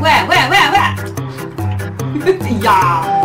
喂喂喂喂！哎呀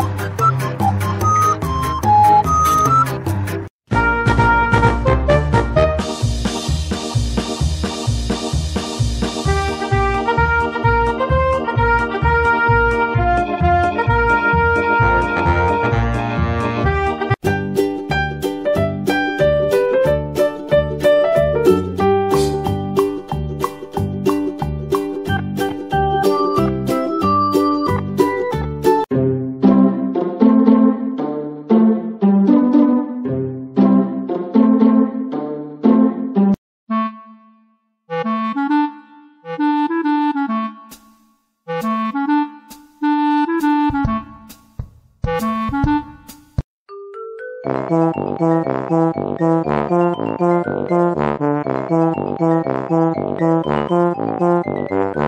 Thank you.